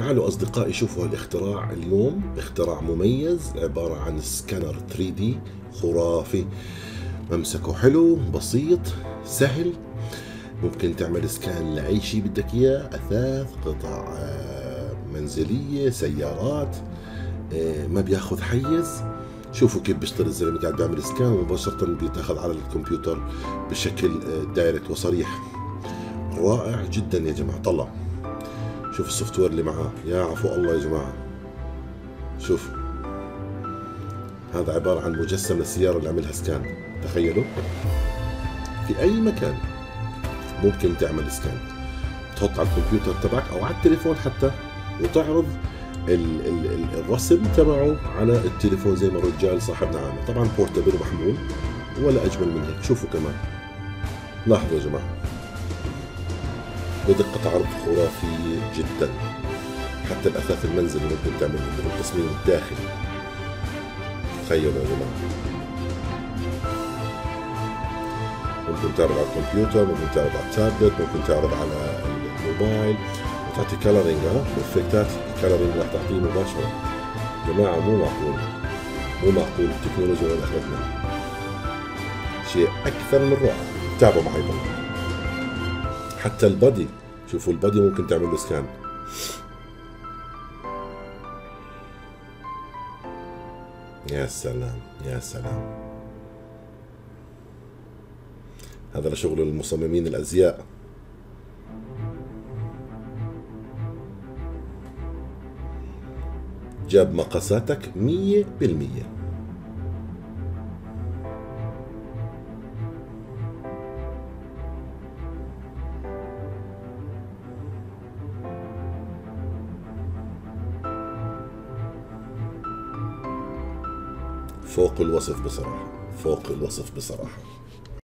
تعالوا أصدقائي شوفوا هالاختراع. اليوم اختراع مميز عبارة عن سكانر 3D خرافي. ممسكه حلو بسيط سهل. ممكن تعمل scan لأي شيء بدك إياه أثاث قطع آه، منزلية سيارات آه، ما بياخذ حيز. شوفوا كيف بيشتغل الزلمة قاعد بيعمل scan ومباشره بيتاخذ على الكمبيوتر بشكل direct وصريح. رائع جدا يا جماعة. طلع. شوف ال software اللي معاه. يا عفو الله يا جماعة. شوف. هذا عبارة عن مجسم للسيارة اللي عملها scan. تخيلوا. في أي مكان ممكن تعمل scan. تحط على الكمبيوتر تبعك أو على التليفون حتى وتعرض ال ال ال الرسم تبعه على التليفون زي ما الرجال صاحبنا عامل. طبعا portable ومحمول ولا أجمل من هيك. شوفوا كمان. لاحظوا يا جماعة. بدقة عرض خرافية جدا. حتى الأثاث المنزلي ممكن تعمل منه التصميم الداخلي. تخيلوا يا جماعة. ممكن تعرض على الكمبيوتر ممكن تعرض على التابلت ممكن تعرض على الموبايل. وتعطي coloring ها؟ effect ات ال coloring راح تعطيه مباشرة. جماعة مو معقول. مو معقول. التكنولوجيا وين اخذتنا شيء أكثر من رائع. تابعوا معي طبعا حتى البادي شوفوا البادي ممكن تعمل له سكان يا سلام يا سلام. هذا لشغل المصممين الأزياء. جاب مقاساتك مية بالمية. فوق الوصف بصراحة. فوق الوصف بصراحة.